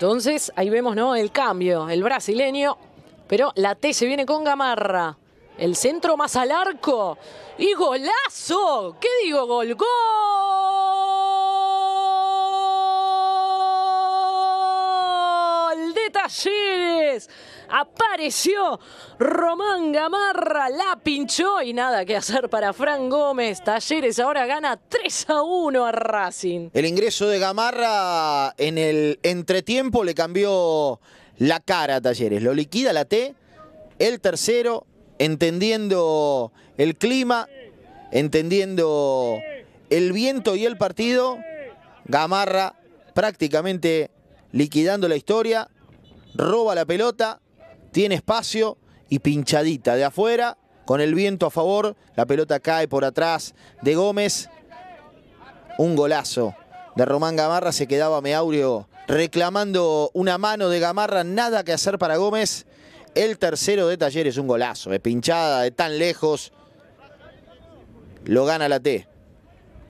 Entonces, ahí vemos, ¿no? El cambio, el brasileño. Pero la T se viene con Gamarra. El centro más al arco. Y golazo. ¿Qué digo? Gol. Gol Talleres. Apareció Román Gamarra, la pinchó y nada que hacer para Fran Gómez. Talleres ahora gana 3 a 1 a Racing. El ingreso de Gamarra en el entretiempo le cambió la cara a Talleres. Lo liquida la T, el tercero, entendiendo el clima, entendiendo el viento y el partido. Gamarra prácticamente liquidando la historia, roba la pelota, tiene espacio y pinchadita de afuera, con el viento a favor, la pelota cae por atrás de Gómez. Un golazo de Román Gamarra, se quedaba Meaurio reclamando una mano de Gamarra, nada que hacer para Gómez. El tercero de Talleres, un golazo, de pinchada de tan lejos. Lo gana la T.